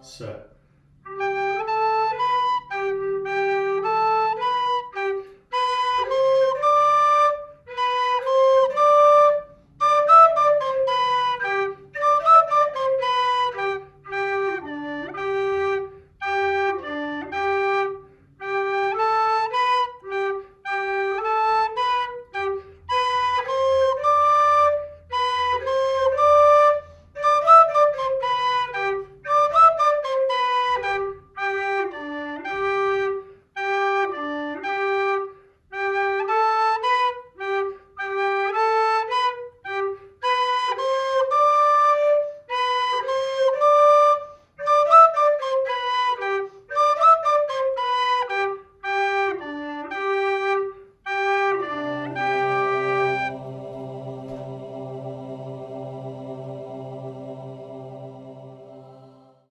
so.